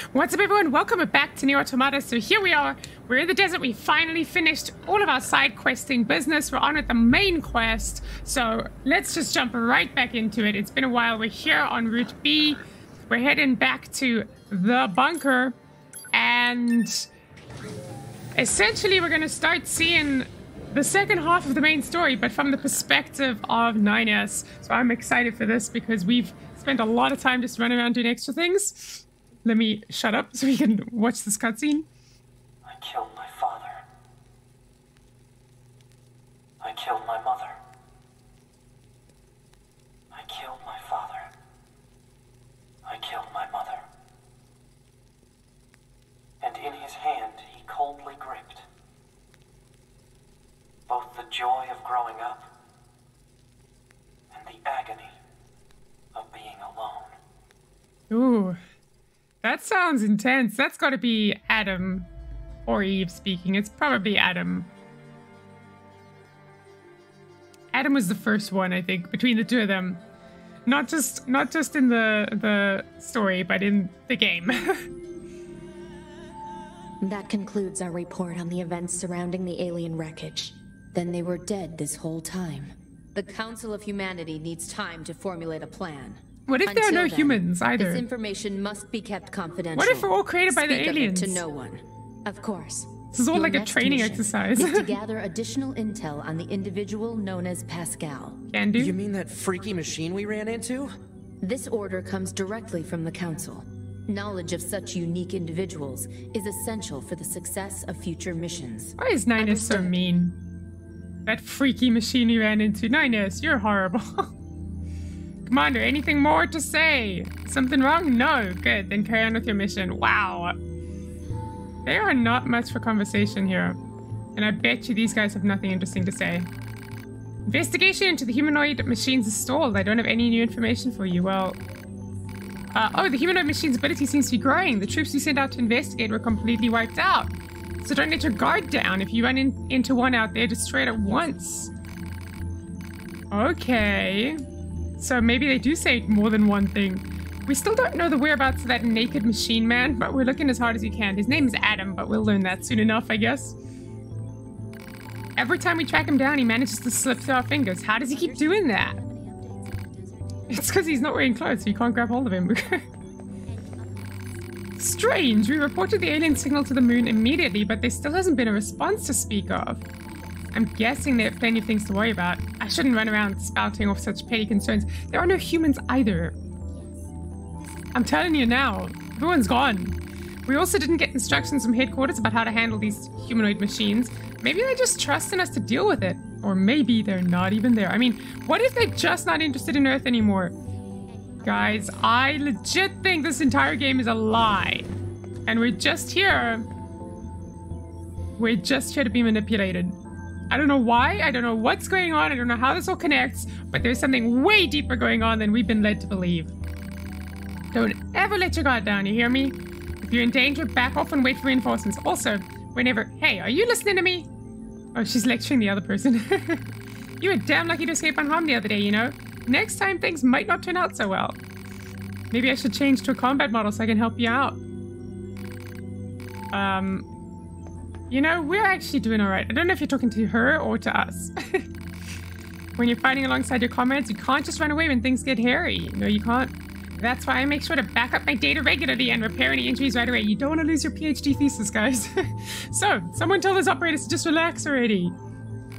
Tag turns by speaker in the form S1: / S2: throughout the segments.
S1: What's up, everyone? Welcome back to NieR Automata. So here we are. We're in the desert. We finally finished all of our side questing business. We're on with the main quest. So let's just jump right back into it. It's been a while. We're here on Route B. We're heading back to the bunker. And essentially, we're going to start seeing the second half of the main story, but from the perspective of 9S. So I'm excited for this because we've spent a lot of time just running around doing extra things. Let me shut up so we can watch this cutscene.
S2: I killed my father. I killed my mother. I killed my father. I killed my mother. And in his hand he coldly gripped both the joy of growing up and the agony of being alone.
S1: Ooh, that sounds intense. That's got to be Adam or Eve speaking. It's probably Adam. Adam was the first one, I think, between the two of them. Not just not just in the the story, but in the game.
S3: That concludes our report on the events surrounding the alien wreckage. Then they were dead this whole time.
S4: The Council of Humanity needs time to formulate a plan.
S1: What if there are
S4: Until
S1: no
S4: then,
S1: humans
S4: This
S1: either?
S4: information must be kept confidential.
S1: What if we're all created by the
S4: Speak of it
S1: aliens?
S4: to no one.
S3: Of course.
S1: This is all
S3: Your
S1: like a
S3: next
S1: training
S3: mission
S1: exercise.
S3: is to gather additional intel on the individual known as Pascal.
S1: Can do.
S5: You mean that freaky machine we ran into?
S3: This order comes directly from the Council. Knowledge of such unique individuals is essential for the success of future missions.
S1: Why is Nines so
S3: Understood.
S1: mean? That freaky machine you ran into. Nines, you're horrible. Commander, anything more to say? Something wrong? No. Good. Then carry on with your mission. Wow. There are not much for conversation here. And I bet you these guys have nothing interesting to say. Investigation into the humanoid machines is stalled. I don't have any new information for you. Well, uh, oh, the humanoid machine's ability seems to be growing. The troops you sent out to investigate were completely wiped out. So don't let your guard down. If you run in, into one out there, destroy it at once. Okay. So maybe they do say more than one thing. We still don't know the whereabouts of that naked machine man, but we're looking as hard as we can. His name is Adam, but we'll learn that soon enough, I guess. Every time we track him down, he manages to slip through our fingers. How does he keep doing that? It's because he's not wearing clothes, so you can't grab hold of him. Strange. We reported the alien signal to the moon immediately, but there still hasn't been a response to speak of. I'm guessing they have plenty of things to worry about. I shouldn't run around spouting off such petty concerns. There are no humans either. I'm telling you now, everyone's gone. We also didn't get instructions from headquarters about how to handle these humanoid machines. Maybe they just trust in us to deal with it. Or maybe they're not even there. I mean, what if they're just not interested in Earth anymore? Guys, I legit think this entire game is a lie. And we're just here. We're just here to be manipulated. I don't know why. I don't know what's going on. I don't know how this all connects. But there's something way deeper going on than we've been led to believe. Don't ever let your guard down, you hear me? If you're in danger, back off and wait for reinforcements. Also, whenever. Hey, are you listening to me? Oh, she's lecturing the other person. you were damn lucky to escape unharmed the other day, you know? Next time, things might not turn out so well. Maybe I should change to a combat model so I can help you out. Um, you know, we're actually doing alright. I don't know if you're talking to her or to us. when you're fighting alongside your comrades, you can't just run away when things get hairy. No, you can't. That's why I make sure to back up my data regularly and repair any injuries right away. You don't want to lose your PhD thesis, guys. so, someone tell those operators to just relax already.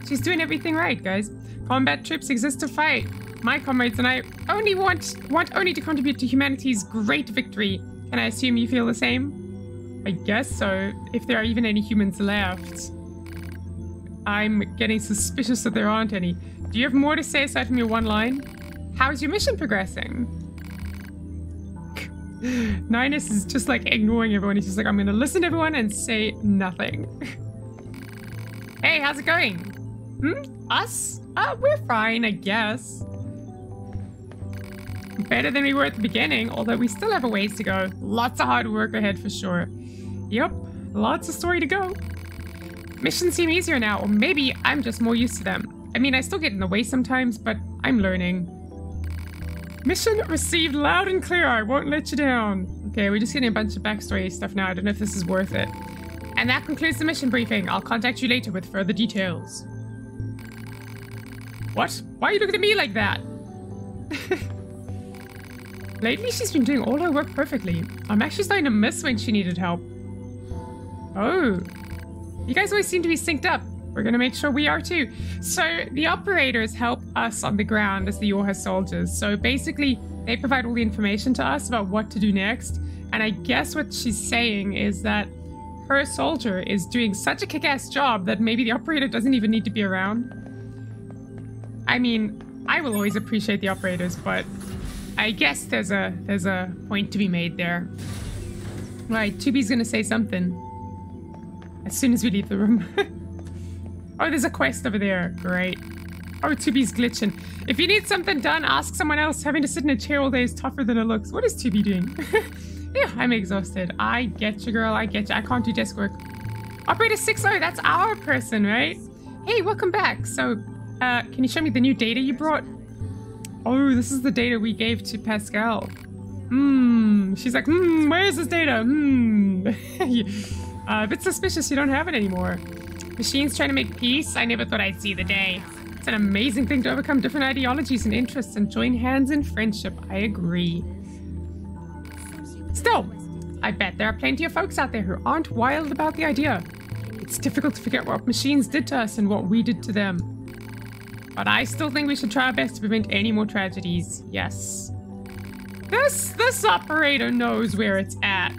S1: She's doing everything right, guys. Combat troops exist to fight. My comrades and I only want want only to contribute to humanity's great victory. Can I assume you feel the same? I guess so, if there are even any humans left. I'm getting suspicious that there aren't any. Do you have more to say aside from your one line? How's your mission progressing? Nines is just like ignoring everyone. He's just like, I'm gonna listen to everyone and say nothing. hey, how's it going? Hmm? Us? Uh, we're fine, I guess. Better than we were at the beginning, although we still have a ways to go. Lots of hard work ahead for sure. Yep, lots of story to go. Missions seem easier now, or maybe I'm just more used to them. I mean, I still get in the way sometimes, but I'm learning. Mission received loud and clear. I won't let you down. Okay, we're just getting a bunch of backstory stuff now. I don't know if this is worth it. And that concludes the mission briefing. I'll contact you later with further details. What? Why are you looking at me like that? Lately, she's been doing all her work perfectly. I'm actually starting to miss when she needed help. Oh. You guys always seem to be synced up. We're going to make sure we are too. So, the operators help us on the ground as the YoRHa soldiers. So, basically, they provide all the information to us about what to do next. And I guess what she's saying is that her soldier is doing such a kick ass job that maybe the operator doesn't even need to be around. I mean, I will always appreciate the operators, but I guess there's a there's a point to be made there. Right, 2B's gonna say something. As soon as we leave the room. oh, there's a quest over there. Great. Oh, Tubi's glitching. If you need something done, ask someone else. Having to sit in a chair all day is tougher than it looks. What is 2B doing? yeah, I'm exhausted. I get you, girl. I get you. I can't do desk work. Operator 60, that's our person, right? Hey, welcome back. So, uh, can you show me the new data you brought? Oh, this is the data we gave to Pascal. Hmm. She's like, hmm, where is this data? Hmm. uh, a bit suspicious you don't have it anymore. Machines trying to make peace? I never thought I'd see the day. It's an amazing thing to overcome different ideologies and interests and join hands in friendship. I agree. Still, I bet there are plenty of folks out there who aren't wild about the idea. It's difficult to forget what machines did to us and what we did to them. But I still think we should try our best to prevent any more tragedies. Yes. This this operator knows where it's at.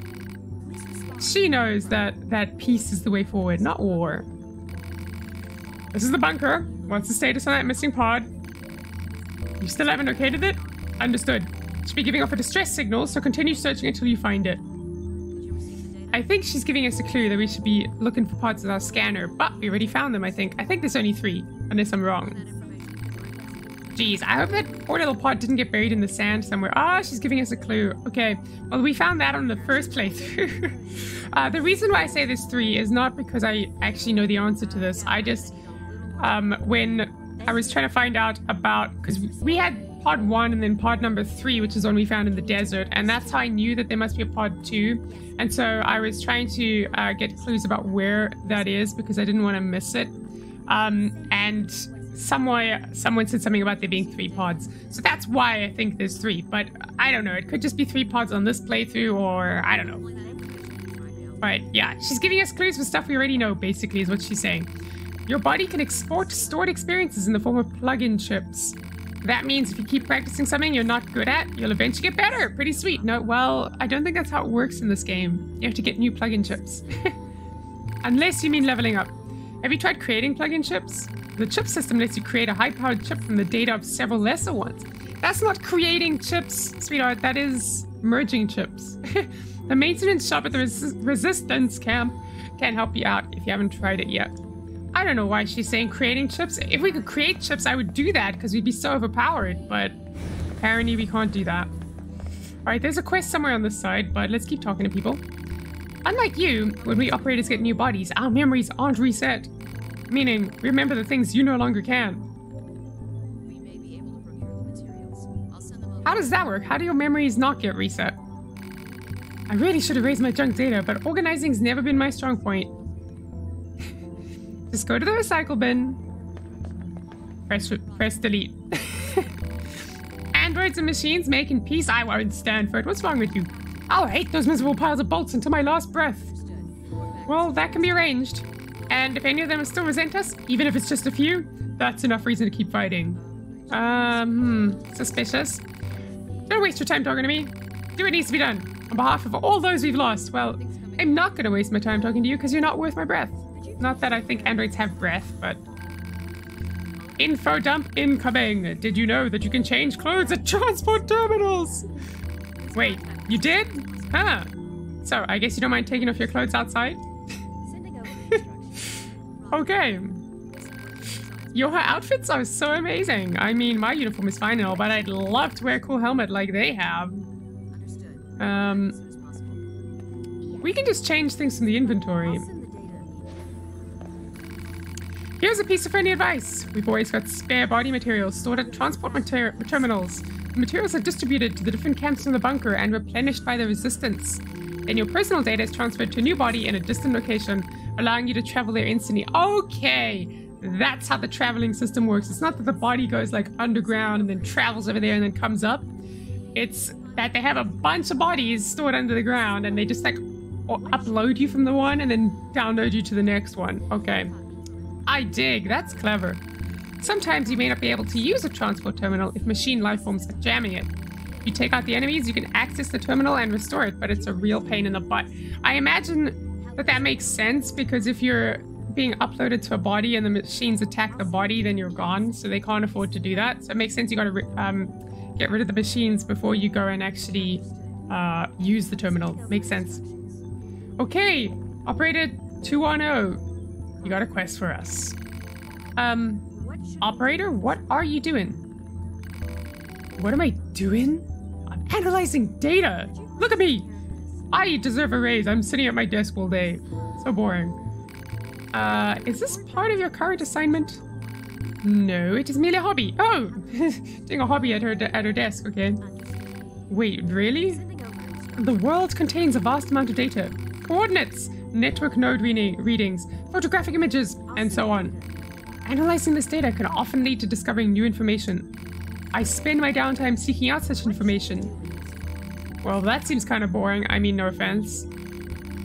S1: She knows that that peace is the way forward, not war. This is the bunker. What's the status on that missing pod? You still haven't located it? Understood. Should be giving off a distress signal, so continue searching until you find it. I think she's giving us a clue that we should be looking for pods with our scanner, but we already found them, I think. I think there's only three, unless I'm wrong. Jeez, I hope that poor little pod didn't get buried in the sand somewhere. Ah, oh, she's giving us a clue. Okay, well, we found that on the first playthrough. uh, the reason why I say there's three is not because I actually know the answer to this. I just, um, when I was trying to find out about, because we had pod one and then pod number three, which is one we found in the desert, and that's how I knew that there must be a pod two. And so I was trying to uh, get clues about where that is because I didn't want to miss it. Um, and somewhere someone said something about there being three pods. So that's why I think there's three. But I don't know. It could just be three pods on this playthrough, or I don't know. But yeah, she's giving us clues for stuff we already know, basically, is what she's saying. Your body can export stored experiences in the form of plug-in chips. That means if you keep practicing something you're not good at, you'll eventually get better. Pretty sweet. No, well, I don't think that's how it works in this game. You have to get new plug-in chips. Unless you mean leveling up. Have you tried creating plug-in chips? The chip system lets you create a high-powered chip from the data of several lesser ones. That's not creating chips, sweetheart. That is merging chips. the maintenance shop at the res resistance camp can help you out if you haven't tried it yet. I don't know why she's saying creating chips. If we could create chips, I would do that because we'd be so overpowered, but apparently we can't do that. Alright, there's a quest somewhere on this side, but let's keep talking to people. Unlike you, when we operators get new bodies, our memories aren't reset. Meaning, remember the things you no longer can. How does that work? How do your memories not get reset? I really should have raised my junk data, but organizing's never been my strong point. Just go to the recycle bin. Press, press delete. Androids and machines making peace? I won't stand for it. What's wrong with you? I'll hate those miserable piles of bolts until my last breath. Well, that can be arranged. And if any of them still resent us, even if it's just a few, that's enough reason to keep fighting. Um, hmm, suspicious. Don't waste your time talking to me. Do what needs to be done. On behalf of all those we've lost, well, I'm not going to waste my time talking to you because you're not worth my breath. Not that I think androids have breath, but... Info dump incoming! Did you know that you can change clothes at transport terminals? Wait, you did? Huh. So, I guess you don't mind taking off your clothes outside? Okay. Your outfits are so amazing. I mean, my uniform is fine and all, but I'd love to wear a cool helmet like they have. Um, we can just change things from the inventory. Here's a piece of friendly advice. We've always got spare body materials stored at transport terminals. The materials are distributed to the different camps in the bunker and replenished by the resistance. Then your personal data is transferred to a new body in a distant location, allowing you to travel there instantly. Okay, that's how the traveling system works. It's not that the body goes like underground and then travels over there and then comes up. It's that they have a bunch of bodies stored under the ground and they just like upload you from the one and then download you to the next one. Okay. I dig. That's clever. Sometimes you may not be able to use a transport terminal if machine lifeforms are jamming it. You take out the enemies, you can access the terminal and restore it, but it's a real pain in the butt. I imagine that that makes sense because if you're being uploaded to a body and the machines attack the body, then you're gone, so they can't afford to do that. So it makes sense you gotta um, get rid of the machines before you go and actually uh, use the terminal. Makes sense. Okay, operator 210. You got a quest for us. Um, operator, what are you doing? What am I doing? I'm analyzing data. Look at me. I deserve a raise. I'm sitting at my desk all day. So boring. Uh, is this part of your current assignment? No, it is merely a hobby. Oh, doing a hobby at her at her desk. Okay. Wait, really? The world contains a vast amount of data, coordinates, network node reading, readings, photographic images, and so on. Analyzing this data can often lead to discovering new information. I spend my downtime seeking out such information. Well, that seems kind of boring. I mean, no offense.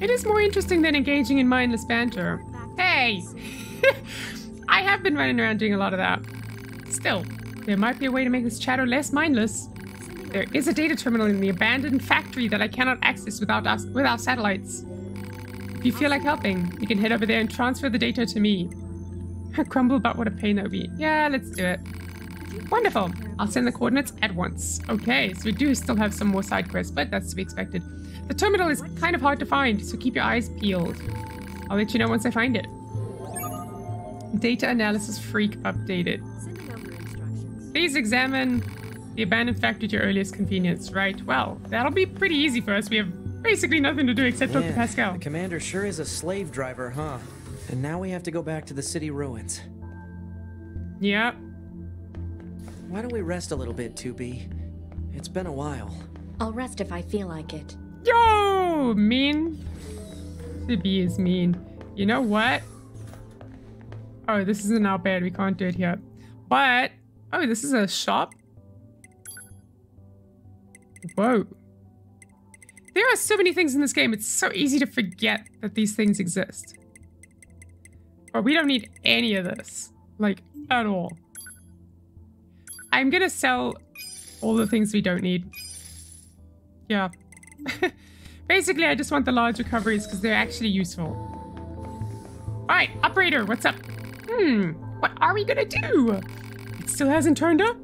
S1: It is more interesting than engaging in mindless banter. Hey! I have been running around doing a lot of that. Still, there might be a way to make this chatter less mindless. There is a data terminal in the abandoned factory that I cannot access without us without satellites. If you feel like helping, you can head over there and transfer the data to me. Crumble about what a pain that would be. Yeah, let's do it. Wonderful. I'll send the coordinates at once. Okay, so we do still have some more side quests, but that's to be expected. The terminal is kind of hard to find, so keep your eyes peeled. I'll let you know once I find it. Data analysis freak updated. Please examine the abandoned factory to your earliest convenience. Right, well, that'll be pretty easy for us. We have basically nothing to do except talk to Pascal.
S5: The commander sure is a slave driver, huh? And now we have to go back to the city ruins.
S1: Yep.
S5: Why don't we rest a little bit, 2B? It's been a while.
S4: I'll rest if I feel like it.
S1: Yo! Mean. 2B is mean. You know what? Oh, this isn't our bad. We can't do it here. But, oh, this is a shop? Whoa. There are so many things in this game. It's so easy to forget that these things exist. But we don't need any of this. Like, at all. I'm gonna sell all the things we don't need. Yeah. Basically, I just want the large recoveries because they're actually useful. Alright, operator, what's up? Hmm, what are we gonna do? It still hasn't turned up?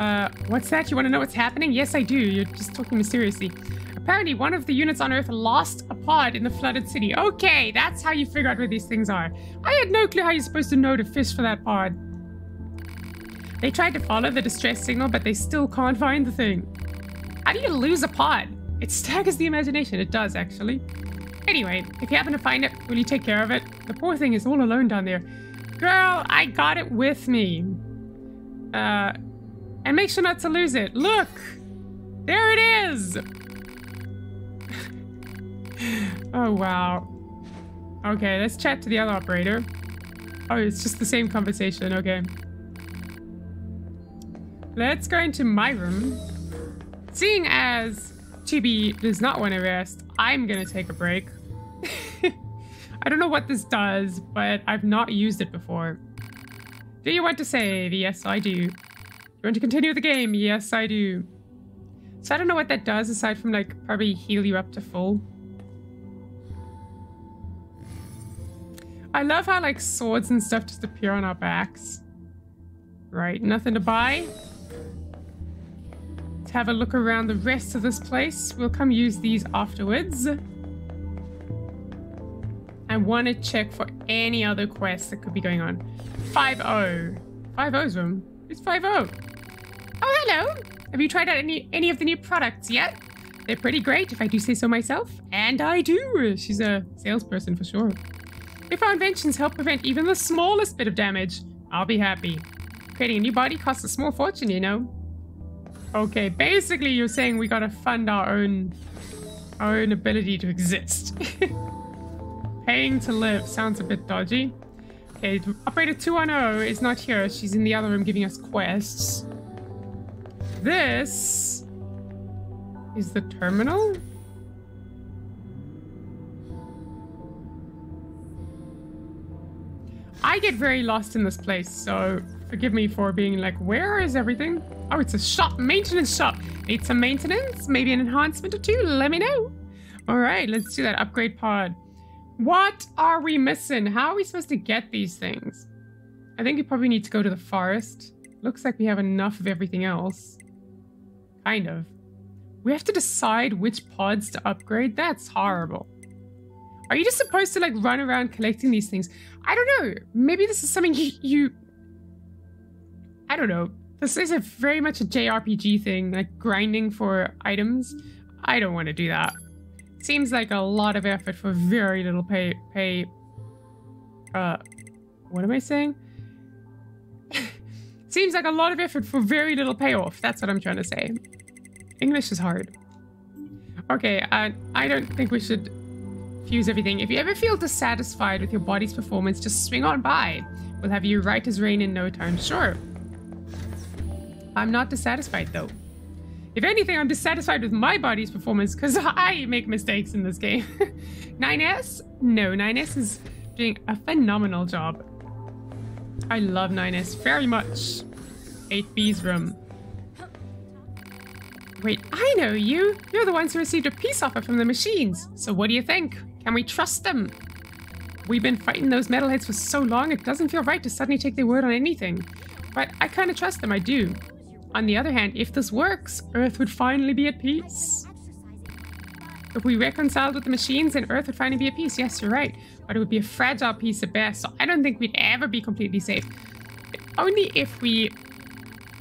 S1: Uh, what's that? You want to know what's happening? Yes, I do. You're just talking mysteriously. Apparently, one of the units on Earth lost a pod in the flooded city. Okay, that's how you figure out where these things are. I had no clue how you're supposed to know to fish for that pod. They tried to follow the distress signal, but they still can't find the thing. How do you lose a pod? It staggers the imagination. It does, actually. Anyway, if you happen to find it, will you take care of it? The poor thing is all alone down there. Girl, I got it with me. Uh, and make sure not to lose it. Look! There it is! oh, wow. Okay, let's chat to the other operator. Oh, it's just the same conversation. Okay. Let's go into my room. Seeing as 2B does not want to rest, I'm gonna take a break. I don't know what this does, but I've not used it before. Do you want to save? Yes, I do. Do you want to continue the game? Yes, I do. So I don't know what that does aside from like probably heal you up to full. I love how like swords and stuff just appear on our backs. Right, nothing to buy. Let's have a look around the rest of this place. We'll come use these afterwards. I want to check for any other quests that could be going on. 5-0. 5-0's room. It's 5-0. Oh, hello. Have you tried out any, any of the new products yet? They're pretty great, if I do say so myself. And I do. She's a salesperson for sure. If our inventions help prevent even the smallest bit of damage, I'll be happy. Creating a new body costs a small fortune, you know. Okay, basically you're saying we gotta fund our own our own ability to exist. Paying to live sounds a bit dodgy. Okay, operator 210 is not here. She's in the other room giving us quests. This is the terminal? I get very lost in this place, so forgive me for being like, where is everything? Oh, it's a shop, maintenance shop. Need some maintenance? Maybe an enhancement or two? Let me know. All right, let's do that upgrade pod. What are we missing? How are we supposed to get these things? I think we probably need to go to the forest. Looks like we have enough of everything else. Kind of. We have to decide which pods to upgrade? That's horrible. Are you just supposed to like run around collecting these things? I don't know. Maybe this is something you, you I don't know. This is a very much a JRPG thing, like grinding for items. I don't want to do that. Seems like a lot of effort for very little pay pay uh what am I saying? Seems like a lot of effort for very little payoff. That's what I'm trying to say. English is hard. Okay, uh, I don't think we should fuse everything. If you ever feel dissatisfied with your body's performance, just swing on by. We'll have you right as rain in no time. Sure. I'm not dissatisfied though. If anything, I'm dissatisfied with my body's performance because I make mistakes in this game. 9S? No, 9S is doing a phenomenal job. I love 9S very much. 8B's room. Wait, I know you. You're the ones who received a peace offer from the machines. So what do you think? Can we trust them? We've been fighting those metalheads for so long, it doesn't feel right to suddenly take their word on anything. But I kind of trust them, I do. On the other hand, if this works, Earth would finally be at peace. If we reconciled with the machines, then Earth would finally be at peace. Yes, you're right. But it would be a fragile peace at best, so I don't think we'd ever be completely safe. Only if we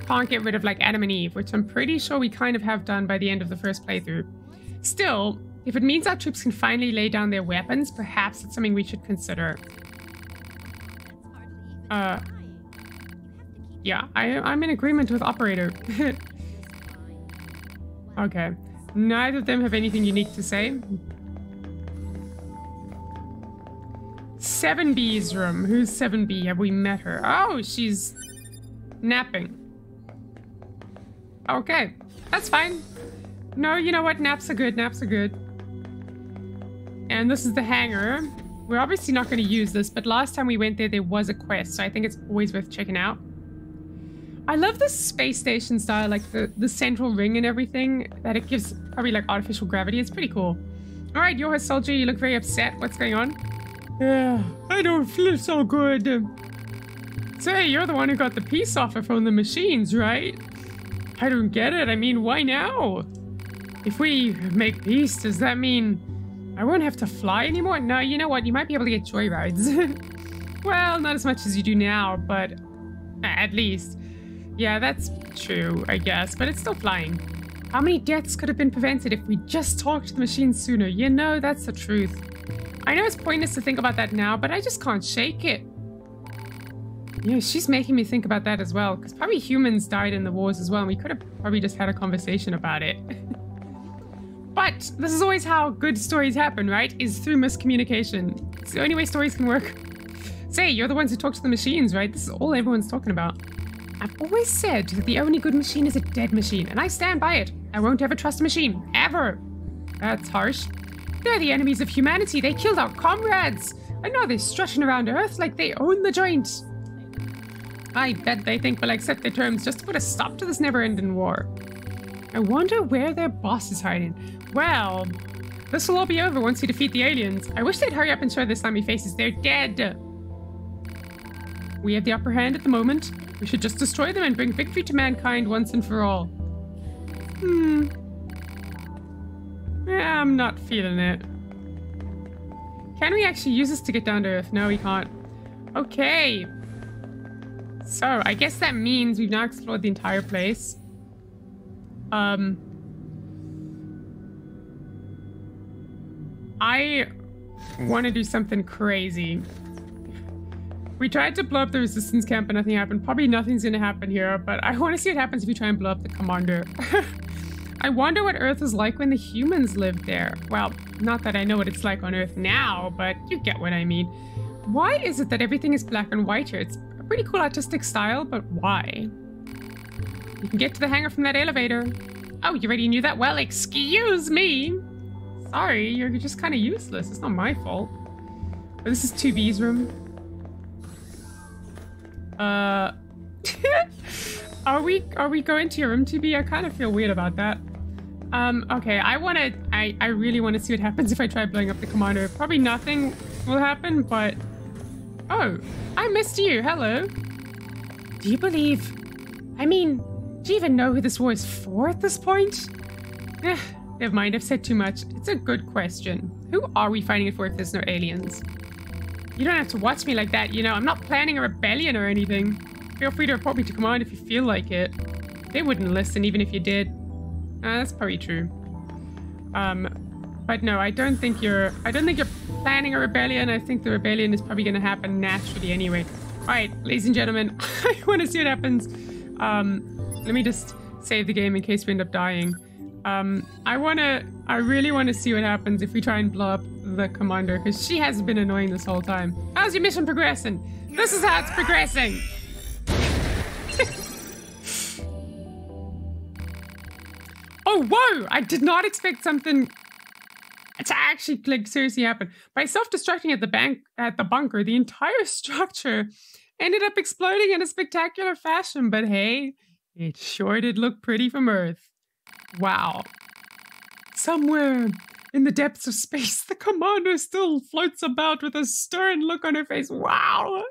S1: can't get rid of like Adam and Eve, which I'm pretty sure we kind of have done by the end of the first playthrough. Still, if it means our troops can finally lay down their weapons, perhaps it's something we should consider. Uh, yeah, I, I'm in agreement with Operator. okay. Neither of them have anything unique to say. 7B's room. Who's 7B? Have we met her? Oh, she's napping. Okay, that's fine. No, you know what? Naps are good. Naps are good. And this is the hangar. We're obviously not going to use this, but last time we went there, there was a quest, so I think it's always worth checking out. I love the space station style, like the, the central ring and everything, that it gives probably like artificial gravity. It's pretty cool. All right, you're a soldier. You look very upset. What's going on? Yeah, I don't feel so good. Say, you're the one who got the peace offer from the machines, right? I don't get it. I mean, why now? If we make peace, does that mean I won't have to fly anymore? No, you know what? You might be able to get joyrides. well, not as much as you do now, but at least. Yeah, that's true, I guess, but it's still flying. How many deaths could have been prevented if we just talked to the machines sooner? You know, that's the truth. I know it's pointless to think about that now, but I just can't shake it. Yeah, she's making me think about that as well, because probably humans died in the wars as well, and we could have probably just had a conversation about it. but this is always how good stories happen, right? Is through miscommunication. It's the only way stories can work. Say, you're the ones who talk to the machines, right? This is all everyone's talking about. I've always said that the only good machine is a dead machine, and I stand by it. I won't ever trust a machine. Ever. That's harsh. They're the enemies of humanity. They killed our comrades. And now they're strutting around Earth like they own the joint. I bet they think we'll accept their terms just to put a stop to this never-ending war. I wonder where their boss is hiding. Well, this will all be over once you defeat the aliens. I wish they'd hurry up and show their slimy faces. They're dead. We have the upper hand at the moment. We should just destroy them and bring victory to mankind once and for all. Hmm. Yeah, I'm not feeling it. Can we actually use this to get down to Earth? No, we can't. Okay. So, I guess that means we've now explored the entire place. Um... I want to do something crazy. We tried to blow up the resistance camp, but nothing happened. Probably nothing's gonna happen here, but I want to see what happens if you try and blow up the commander. I wonder what Earth was like when the humans lived there. Well, not that I know what it's like on Earth now, but you get what I mean. Why is it that everything is black and white here? It's a pretty cool artistic style, but why? You can get to the hangar from that elevator. Oh, you already knew that? Well, excuse me. Sorry, you're just kind of useless. It's not my fault. But this is 2B's room. Uh, are we are we going to your room 2B? I kind of feel weird about that. Um, okay, I want to. I I really want to see what happens if I try blowing up the commander. Probably nothing will happen, but oh, I missed you. Hello. Do you believe? I mean, do you even know who this war is for at this point? Eh, never mind. I've said too much. It's a good question. Who are we fighting it for if there's no aliens? You don't have to watch me like that, you know. I'm not planning a rebellion or anything. Feel free to report me to command if you feel like it. They wouldn't listen even if you did. Uh, that's probably true. Um, but no, I don't think you're. I don't think you're planning a rebellion. I think the rebellion is probably going to happen naturally anyway. All right, ladies and gentlemen, I want to see what happens. Um, let me just save the game in case we end up dying. Um, I want to. I really want to see what happens if we try and blow up the commander because she has been annoying this whole time. How's your mission progressing? This is how it's progressing. oh, whoa! I did not expect something to actually like seriously happen. By self-destructing at the bank at the bunker, the entire structure ended up exploding in a spectacular fashion. But hey, it sure did look pretty from Earth. Wow. Somewhere in the depths of space, the commander still floats about with a stern look on her face. Wow.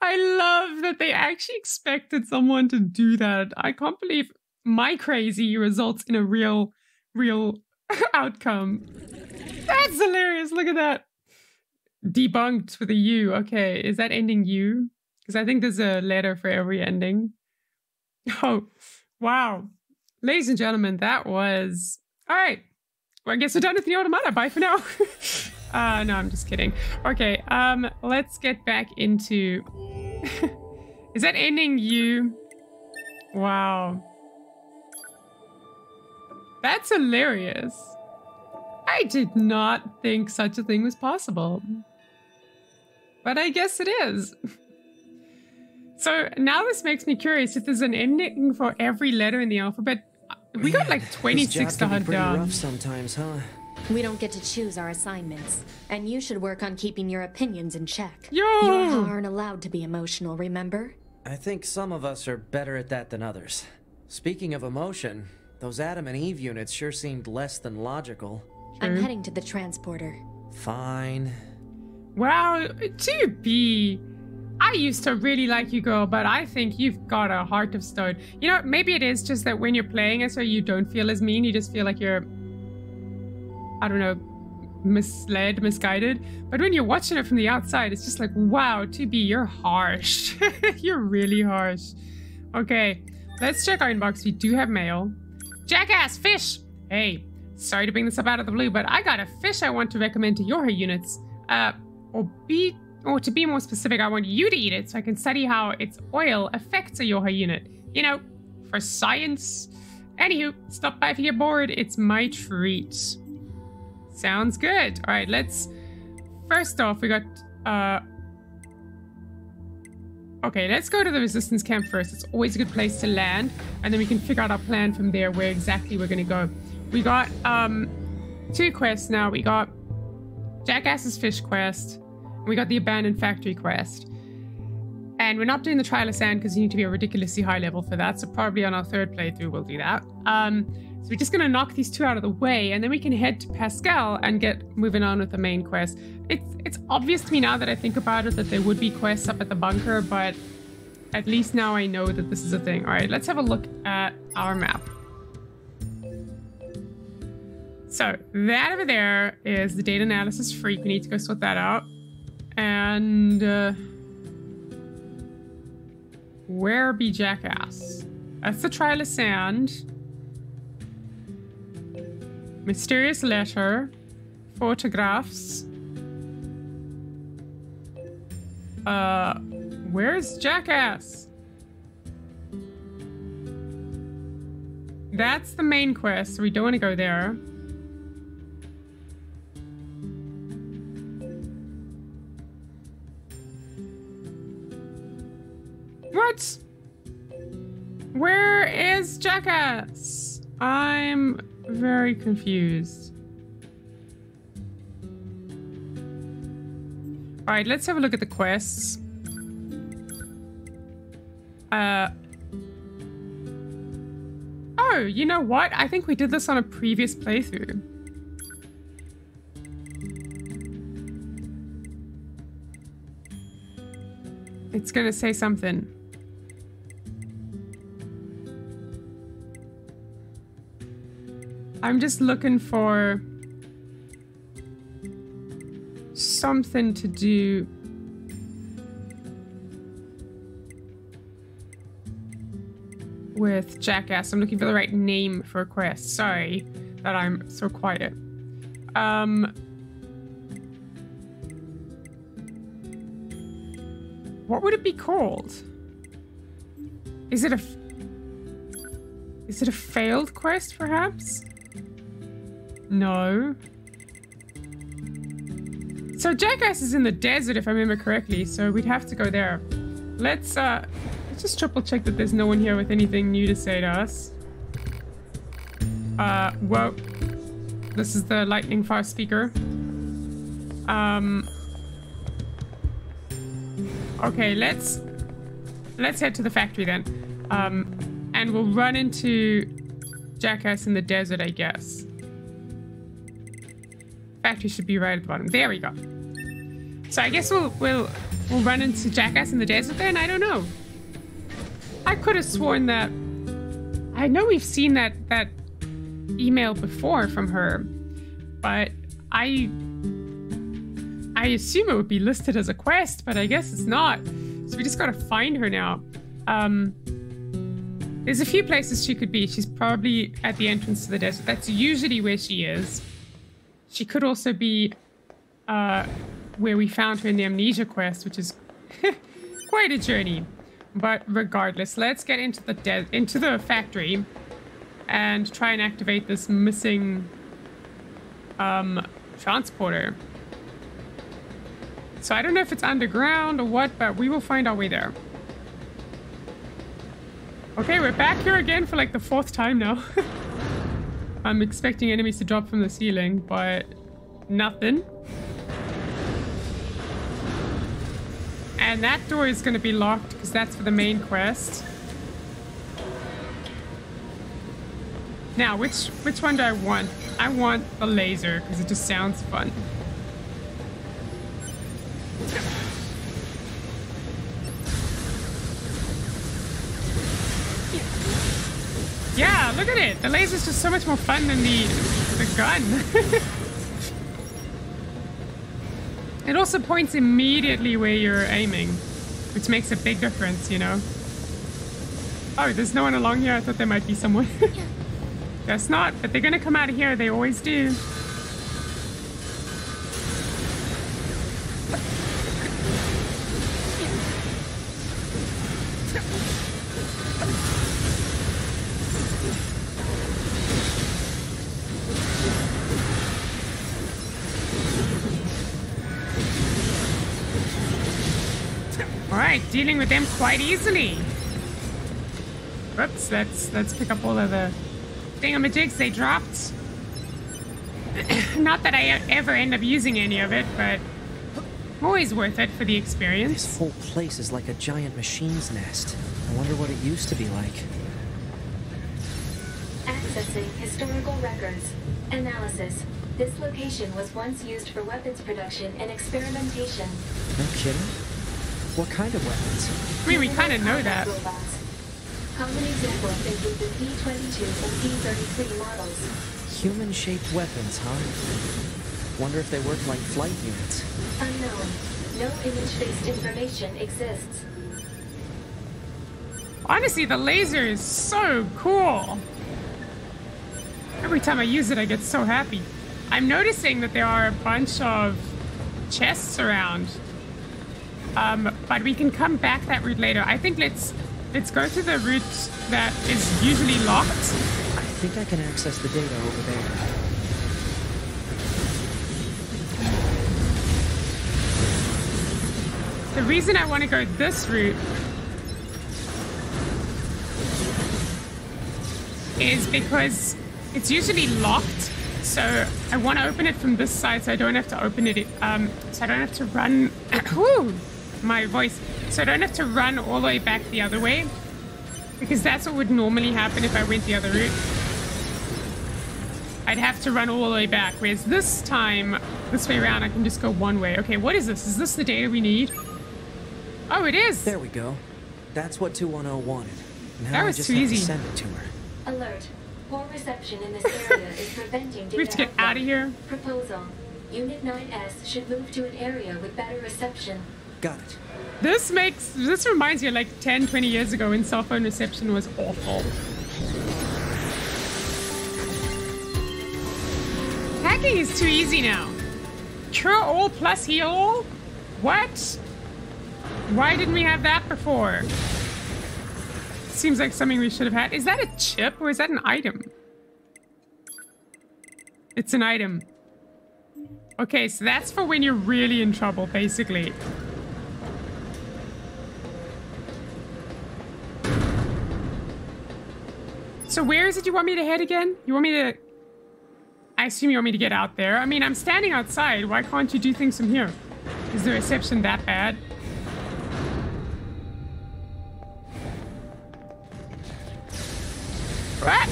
S1: I love that they actually expected someone to do that. I can't believe my crazy results in a real, real outcome. That's hilarious. Look at that. Debunked with a U. Okay, is that ending U? Because I think there's a letter for every ending. Oh, wow. Ladies and gentlemen, that was. All right. I guess we're done with the automata. Bye for now. uh, no, I'm just kidding. Okay, um, let's get back into. Is that ending U? Wow. That's hilarious. I did not think such a thing was possible. But I guess it is. So now this makes me curious if there's an ending for every letter in the alphabet we got like 26 to hunt down.
S5: rough sometimes, huh?
S4: We don't get to choose our assignments, and you should work on keeping your opinions in check.
S1: Yo!
S4: You aren't allowed to be emotional, remember?
S5: I think some of us are better at that than others. Speaking of emotion, those Adam and Eve units sure seemed less than logical.
S4: I'm heading to the transporter.
S5: Fine.
S1: Wow, 2B. I used to really like you, girl, but I think you've got a heart of stone. You know, maybe it is just that when you're playing it, so you don't feel as mean. You just feel like you're, I don't know, misled, misguided. But when you're watching it from the outside, it's just like, wow, 2B, you're harsh. you're really harsh. Okay, let's check our inbox. We do have mail. Jackass fish. Hey, sorry to bring this up out of the blue, but I got a fish I want to recommend to your units. Uh, or be or to be more specific, I want you to eat it so I can study how its oil affects a YoRHa unit. You know, for science. Anywho, stop by if you get bored. It's my treat. Sounds good. All right, let's... First off, we got... uh. Okay, let's go to the resistance camp first. It's always a good place to land. And then we can figure out our plan from there, where exactly we're going to go. We got um two quests now. We got Jackass's fish quest we got the abandoned factory quest. And we're not doing the trial of sand because you need to be a ridiculously high level for that. So probably on our third playthrough we'll do that. Um, so we're just gonna knock these two out of the way, and then we can head to Pascal and get moving on with the main quest. It's it's obvious to me now that I think about it that there would be quests up at the bunker, but at least now I know that this is a thing. All right, let's have a look at our map. So that over there is the data analysis freak. We need to go sort that out. And uh, where be jackass? That's the trial of sand. Mysterious letter. Photographs. Uh, where's Jackass? That's the main quest, we don't want to go there. What? Where is Jackass? I'm very confused. Alright, let's have a look at the quests. Uh. Oh, you know what? I think we did this on a previous playthrough. It's gonna say something. I'm just looking for something to do with Jackass. I'm looking for the right name for a quest. Sorry that I'm so quiet. Um, what would it be called? Is it a is it a failed quest, perhaps? No. So Jackass is in the desert, if I remember correctly, so we'd have to go there. Let's, uh, let's just triple check that there's no one here with anything new to say to us. Uh, whoa. This is the lightning fast speaker. Um... Okay, let's... Let's head to the factory then. Um, and we'll run into Jackass in the desert, I guess. Factory should be right at the bottom. There we go. So I guess we'll we'll we'll run into Jackass in the desert then. I don't know. I could have sworn that. I know we've seen that that email before from her, but I I assume it would be listed as a quest, but I guess it's not. So we just gotta find her now. Um, there's a few places she could be. She's probably at the entrance to the desert. That's usually where she is. She could also be uh, where we found her in the amnesia quest, which is quite a journey. But regardless, let's get into the into the factory and try and activate this missing um, transporter. So I don't know if it's underground or what, but we will find our way there. Okay, we're back here again for like the fourth time now. I'm expecting enemies to drop from the ceiling, but nothing. And that door is going to be locked because that's for the main quest. Now, which which one do I want? I want the laser because it just sounds fun. Yeah, look at it. The laser's just so much more fun than the, the gun. it also points immediately where you're aiming, which makes a big difference, you know? Oh, there's no one along here? I thought there might be someone. Guess not, but they're gonna come out of here. They always do. Dealing with them quite easily. Oops, let's let's pick up all of the thingamajigs they dropped. Not that I ever end up using any of it, but always worth it for the experience.
S5: This whole place is like a giant machine's nest. I wonder what it used to be like.
S4: Accessing historical records. Analysis. This location was once used for weapons production and experimentation.
S5: No kidding? What kind of weapons?
S1: I mean, we kind of know that.
S4: Common examples include the P-22 and P-33 models.
S5: Human-shaped weapons, huh? Wonder if they work like flight units.
S4: Unknown. No image-based information exists.
S1: Honestly, the laser is so cool. Every time I use it, I get so happy. I'm noticing that there are a bunch of chests around. Um, but we can come back that route later. I think let's let's go to the route that is usually locked.
S5: I think I can access the data over there.
S1: The reason I want to go this route is because it's usually locked. So I want to open it from this side so I don't have to open it. Um, so I don't have to run. Whew, my voice. So I don't have to run all the way back the other way. Because that's what would normally happen if I went the other route. I'd have to run all the way back. Whereas this time, this way around, I can just go one way. Okay, what is this? Is this the data we need? Oh, it is.
S5: There we go. That's what 210 wanted. Now
S1: That
S5: I
S1: was
S5: just
S1: too
S5: have
S1: easy.
S5: to send it to her.
S4: Alert. Poor reception in this area is preventing data
S1: We have to get
S4: outflow.
S1: out of here.
S4: Proposal. Unit 9S should move to an area with better reception.
S5: Got it.
S1: This makes this reminds me of like 10, 20 years ago when cell phone reception was awful. Hacking is too easy now. Cure all plus heal all? What? Why didn't we have that before? Seems like something we should have had. Is that a chip or is that an item? It's an item. Okay, so that's for when you're really in trouble, basically. So where is it you want me to head again? You want me to... I assume you want me to get out there. I mean, I'm standing outside. Why can't you do things from here? Is the reception that bad? What?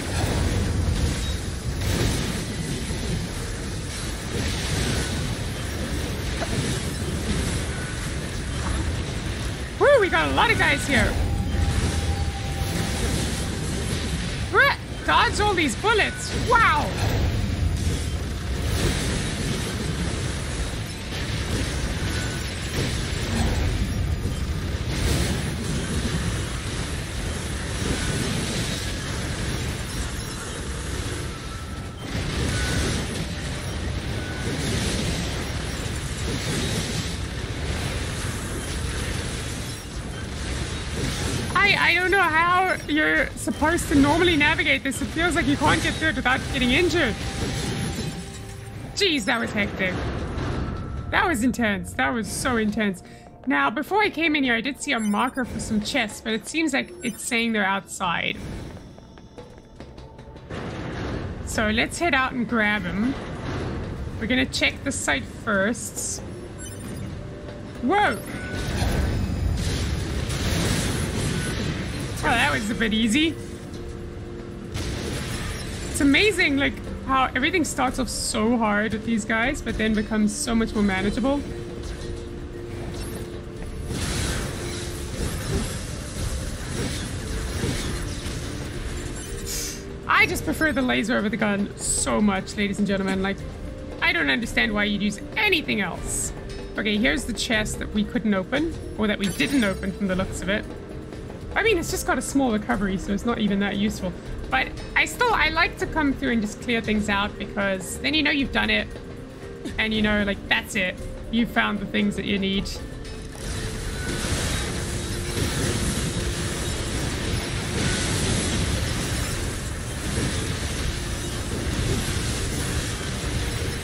S1: Woo, we got a lot of guys here. Dodge all these bullets. Wow. I, I don't know how you're supposed to normally navigate this. It feels like you can't get through it without getting injured. Jeez, that was hectic. That was intense. That was so intense. Now, before I came in here, I did see a marker for some chests, but it seems like it's saying they're outside. So let's head out and grab them. We're gonna check the site first. Whoa! Oh, that was a bit easy. It's amazing, like, how everything starts off so hard with these guys, but then becomes so much more manageable. I just prefer the laser over the gun so much, ladies and gentlemen. Like, I don't understand why you'd use anything else. Okay, here's the chest that we couldn't open, or that we didn't open from the looks of it. I mean, it's just got a small recovery, so it's not even that useful. But I still, I like to come through and just clear things out because then you know you've done it. And you know, like, that's it. You've found the things that you need.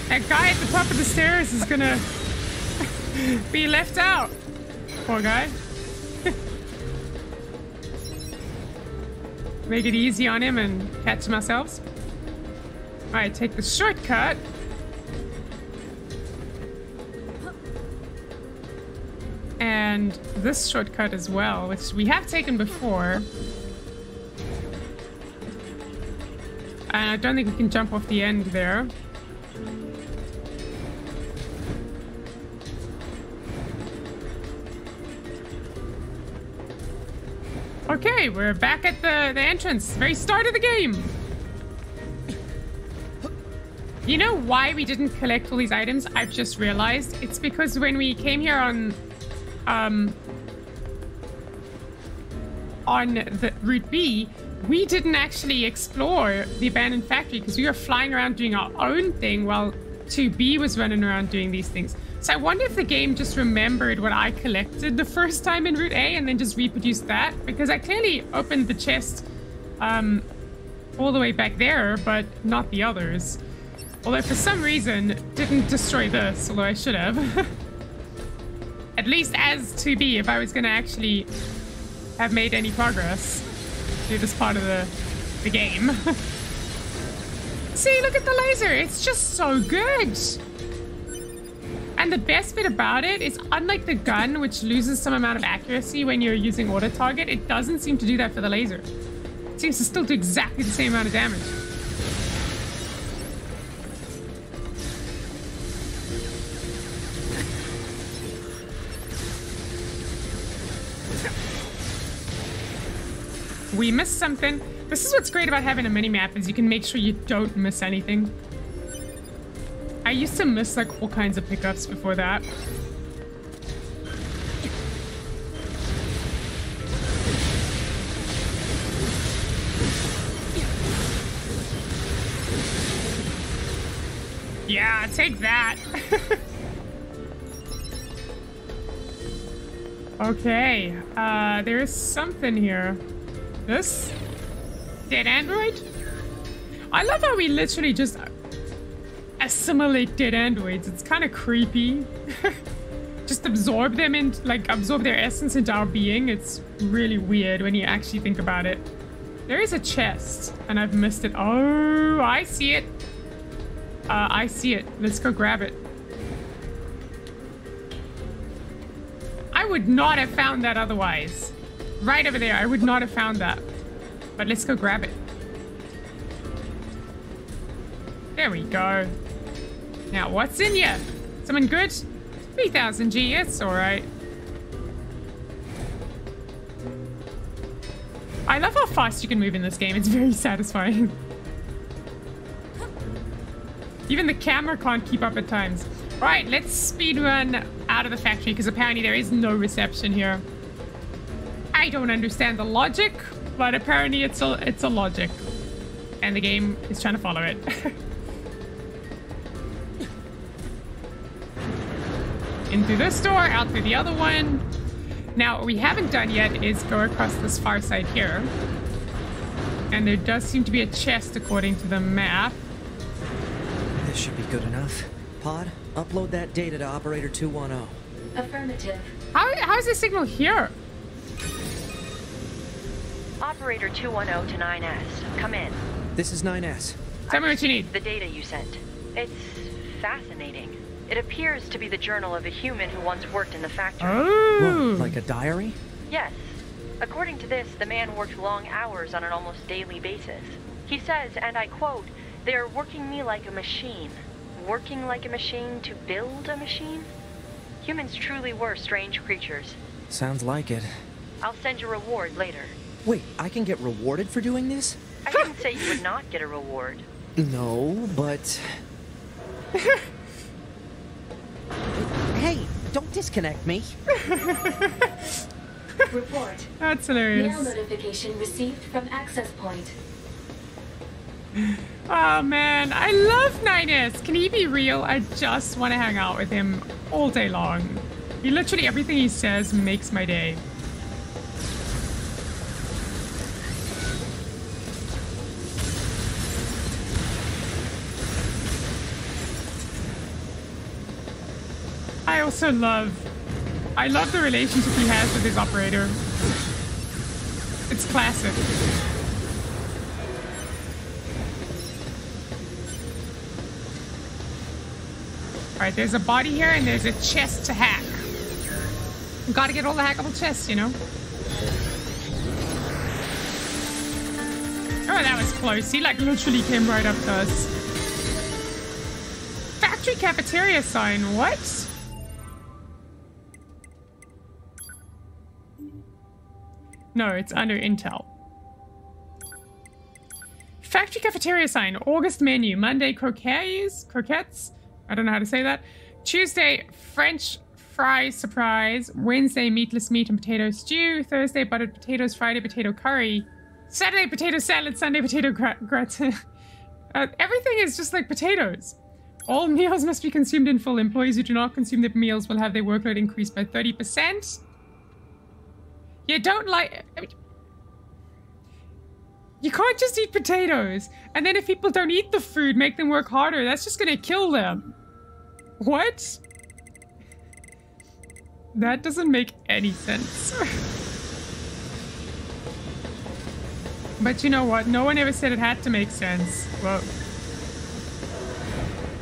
S1: That guy at the top of the stairs is gonna be left out. Poor guy. Make it easy on him and catch him ourselves. Alright, take the shortcut. And this shortcut as well, which we have taken before. And I don't think we can jump off the end there. We're back at the, the entrance. Very start of the game. You know why we didn't collect all these items? I've just realized. It's because when we came here on um on the route B, we didn't actually explore the abandoned factory because we were flying around doing our own thing while 2B was running around doing these things. So I wonder if the game just remembered what I collected the first time in Route A and then just reproduced that. Because I clearly opened the chest um, all the way back there, but not the others. Although for some reason didn't destroy this, although I should have. At least as 2B if I was going to actually have made any progress through this part of the, the game. See, look at the laser. It's just so good. And the best bit about it is unlike the gun, which loses some amount of accuracy when you're using auto target, it doesn't seem to do that for the laser. It seems to still do exactly the same amount of damage. We missed something. This is what's great about having a mini-map is you can make sure you don't miss anything. I used to miss like all kinds of pickups before that. Yeah, take that. okay, uh, there is something here. This? Dead android? I love how we literally just assimilate dead androids. It's kind of creepy. just absorb them and like absorb their essence into our being. It's really weird when you actually think about it. There is a chest and I've missed it. Oh, I see it. Uh, I see it. Let's go grab it. I would not have found that otherwise. Right over there. I would not have found that. But let's go grab it. There we go. Now, what's in you? Something good? 3000 G, it's alright. I love how fast you can move in this game. It's very satisfying. Even the camera can't keep up at times. Right, let's speed run out of the factory because apparently there is no reception here. I don't understand the logic, but apparently it's a it's a logic, and the game is trying to follow it. In through this door, out through the other one. Now, what we haven't done yet is go across this far side here. And there does seem to be a chest according to the map.
S5: This should be good enough. Pod, upload that data to Operator 210.
S4: Affirmative.
S1: How, how's the signal here?
S6: Operator 210 to 9S. Come in.
S5: This is 9S.
S1: Tell me what you need.
S6: The data you sent. It's fascinating. It appears to be the journal of a human who once worked in the factory.
S1: Oh.
S5: What, like a diary?
S6: Yes. According to this, the man worked long hours on an almost daily basis. He says, and I quote, They're working me like a machine. Working like a machine to build a machine? Humans truly were strange creatures.
S5: Sounds like it.
S6: I'll send you a reward later.
S5: Wait, I can get rewarded for doing this?
S6: I didn't say you would not get a reward.
S5: No, but. hey, don't disconnect me.
S4: Report.
S1: That's
S4: Mail
S1: hilarious.
S4: notification received from access point.
S1: Oh man, I love 9S. Can he be real? I just want to hang out with him all day long. He literally everything he says makes my day. Also love I love the relationship he has with his operator. It's classic. Alright, there's a body here and there's a chest to hack. Gotta get all the hackable chests, you know? Oh, that was close. He like literally came right up to us. Factory cafeteria sign, what? No, it's under Intel. Factory cafeteria sign, August menu, Monday croquettes, croquettes, I don't know how to say that. Tuesday, French fry surprise. Wednesday, meatless meat and potato stew. Thursday, buttered potatoes. Friday, potato curry. Saturday, potato salad. Sunday, potato gratin. uh, everything is just like potatoes. All meals must be consumed in full. Employees who do not consume their meals will have their workload increased by 30%. You don't like... I mean, you can't just eat potatoes. And then if people don't eat the food, make them work harder. That's just gonna kill them. What? That doesn't make any sense. but you know what? No one ever said it had to make sense. Whoa.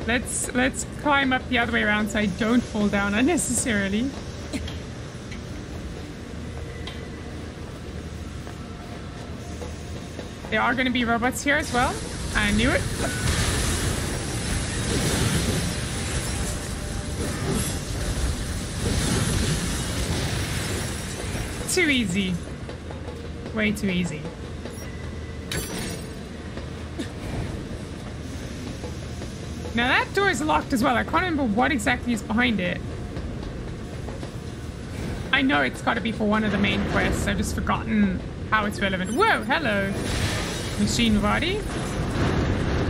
S1: Let's let's climb up the other way around so I don't fall down unnecessarily. There are going to be robots here as well. I knew it. Too easy. Way too easy. Now that door is locked as well. I can't remember what exactly is behind it. I know it's got to be for one of the main quests. I've just forgotten how it's relevant. Whoa, hello. Machine body.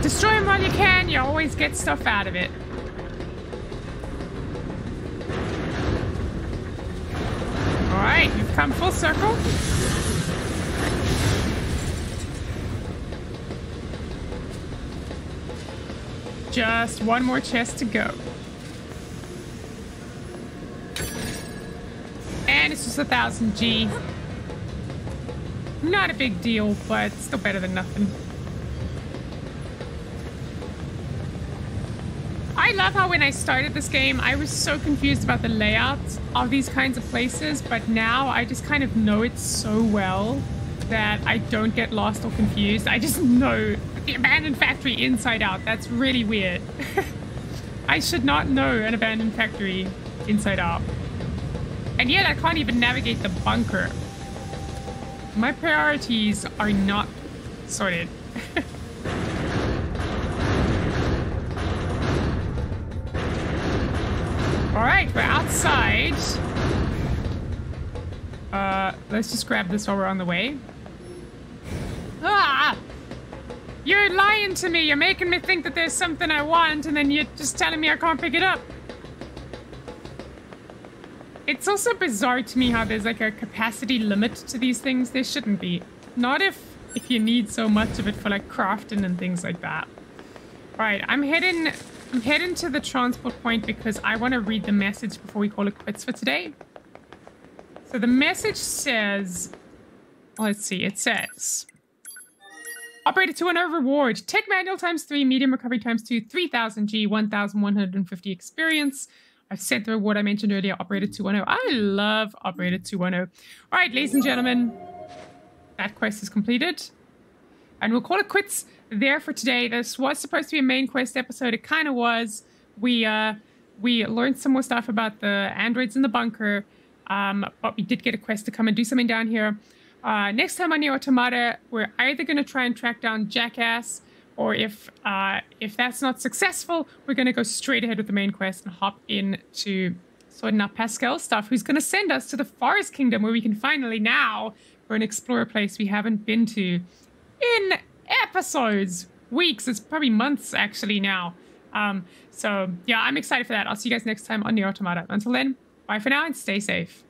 S1: Destroy them while you can. You always get stuff out of it. Alright, you've come full circle. Just one more chest to go. It's just a thousand G. Not a big deal, but still better than nothing. I love how when I started this game, I was so confused about the layout of these kinds of places, but now I just kind of know it so well that I don't get lost or confused. I just know the abandoned factory inside out. That's really weird. I should not know an abandoned factory inside out. And yet I can't even navigate the bunker. My priorities are not sorted. Alright, we're outside. Uh, let's just grab this while we're on the way. Ah! You're lying to me. You're making me think that there's something I want, and then you're just telling me I can't pick it up. It's also bizarre to me how there's like a capacity limit to these things. There shouldn't be. Not if if you need so much of it for like crafting and things like that. All right, I'm heading I'm heading to the transport point because I want to read the message before we call it quits for today. So the message says, let's see, it says, Operator 210 reward. Tech manual times 3, medium recovery times 2, 3000 G, 1150 experience. I've sent the reward I mentioned earlier, Operator 210. I love Operator 210. All right, ladies and gentlemen, that quest is completed. And we'll call it quits there for today. This was supposed to be a main quest episode. It kind of was. We uh, we learned some more stuff about the androids in the bunker, um, but we did get a quest to come and do something down here. Uh, next time on NieR Automata, we're either going to try and track down Jackass, or if uh, if that's not successful, we're going to go straight ahead with the main quest and hop into sorting out Pascal stuff, who's going to send us to the Forest Kingdom, where we can finally now go and explore a place we haven't been to in episodes, weeks, it's probably months actually now. Um, so yeah, I'm excited for that. I'll see you guys next time on NieR Automata. Until then, bye for now and stay safe.